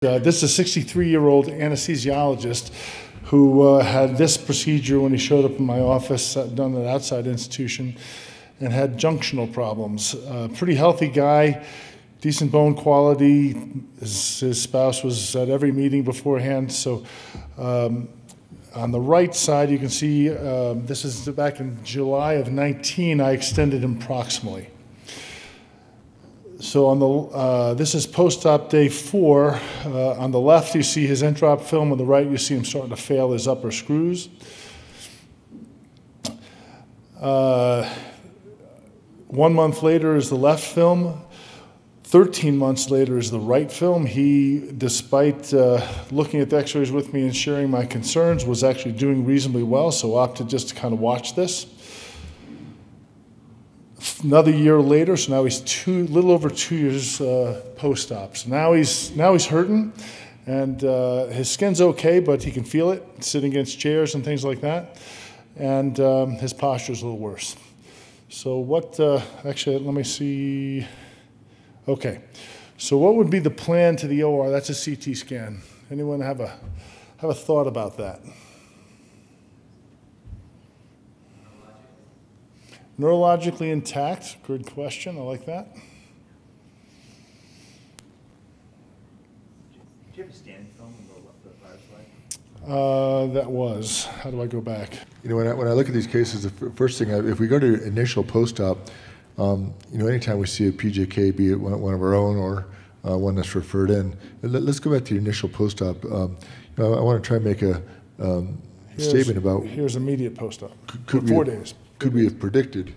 Uh, this is a 63 year old anesthesiologist who uh, had this procedure when he showed up in my office, uh, done at an outside institution, and had junctional problems. Uh, pretty healthy guy, decent bone quality. His, his spouse was at every meeting beforehand. So, um, on the right side, you can see um, this is back in July of 19. I extended him proximally. So on the uh, this is post-op day four. Uh, on the left, you see his intra-op film. On the right, you see him starting to fail his upper screws. Uh, one month later is the left film. 13 months later is the right film. He, despite uh, looking at the x rays with me and sharing my concerns, was actually doing reasonably well, so opted just to kind of watch this another year later, so now he's two, little over two years uh, post-op. So now he's now he's hurting, and uh, his skin's okay, but he can feel it sitting against chairs and things like that, and um, his posture's a little worse. So what? Uh, actually, let me see. Okay, so what would be the plan to the OR? That's a CT scan. Anyone have a have a thought about that? Neurologically intact, good question, I like that. Do you have a standing film on the the fire? Uh, that was, how do I go back? You know, when I, when I look at these cases, the f- first thing, I- if we go to initial post-op, um, you know, anytime we see a PJK, be it one, one of our own or uh, one that's referred in, let, us go back to the initial post-op. Um, you know, I want to try and make a um, statement about Here's immediate post-op, could we four have- days. Could we have predicted